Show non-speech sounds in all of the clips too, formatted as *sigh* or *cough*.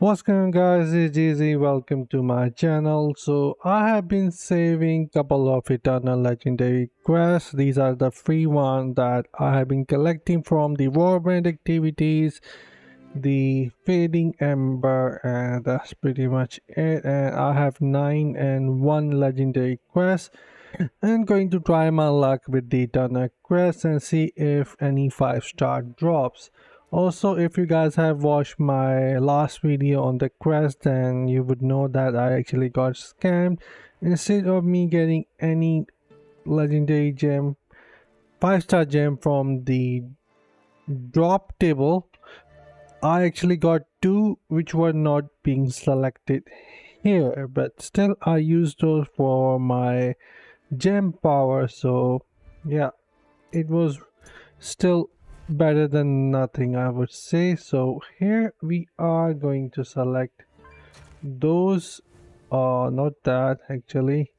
What's going on guys, it's Easy, welcome to my channel. So I have been saving couple of eternal legendary crests. These are the free ones that I have been collecting from the warband activities, the fading ember and that's pretty much it. And I have 9 and 1 legendary crest. *clears throat* I'm going to try my luck with the eternal crest and see if any 5 star drops also if you guys have watched my last video on the crest then you would know that i actually got scammed. Instead of me getting any legendary gem five star gem from the drop table i actually got two which were not being selected here but still i used those for my gem power. So yeah it was still better than nothing I would say. So here we are going to select those uh not that actually.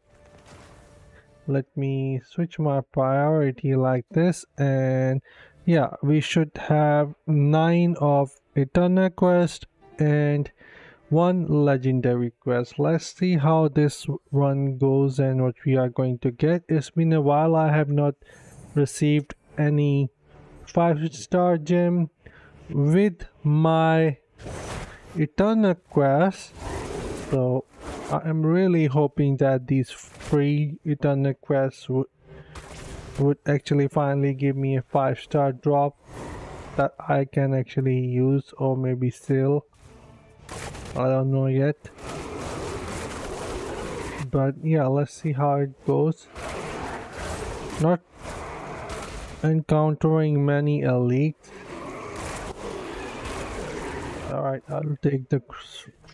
Let me switch my priority like this and yeah we should have nine of eternal crest and one legendary crest. Let's see how this run goes and what we are going to get. It's been a while i have not received any five star gem with my eternal crest. So i am really hoping that these free eternal crests would would actually finally give me a five star drop that i can actually use or maybe sell i don't know yet. But yeah let's see how it goes. Not encountering many elites. Alright, I'll take the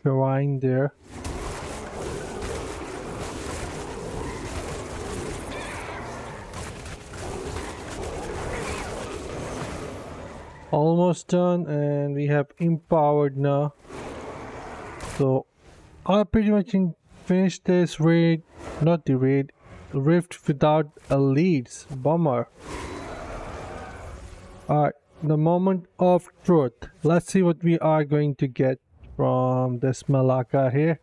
shrine there. Almost done and we have empowered now. So I pretty much finished this raid, not the raid, rift without elites, bummer. Alright, the moment of truth. Let's see what we are going to get from this Malaka here.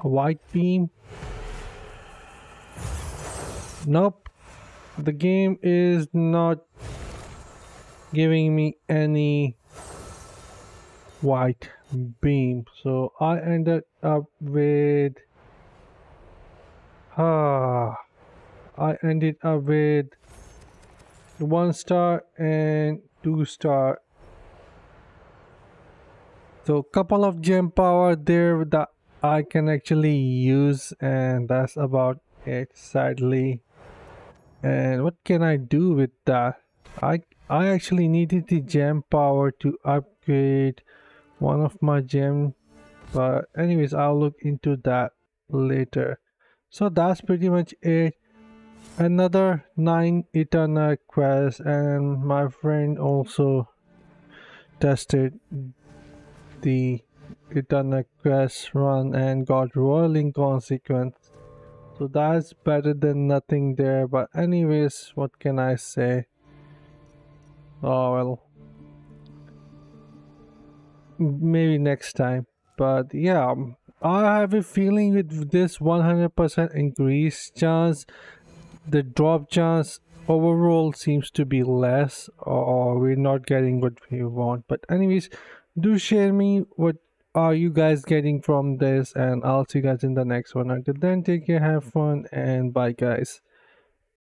A white beam. Nope. The game is not giving me any white beam. So I ended up with... Ah, I ended up with one star and two star. So a couple of gem power there that I can actually use and that's about it sadly. And what can I do with that? I I actually needed the gem power to upgrade one of my gem but anyways I'll look into that later. So that's pretty much it another nine eternal crests and my friend also tested the eternal crest run and got Roiling Consequence. So that's better than nothing there but anyways what can i say? Oh well maybe next time but yeah i have a feeling with this 100% increase chance the drop chance overall seems to be less or we're not getting what we want. But anyways do share me what are you guys getting from this and i'll see you guys in the next one. Until then take care have fun and bye guys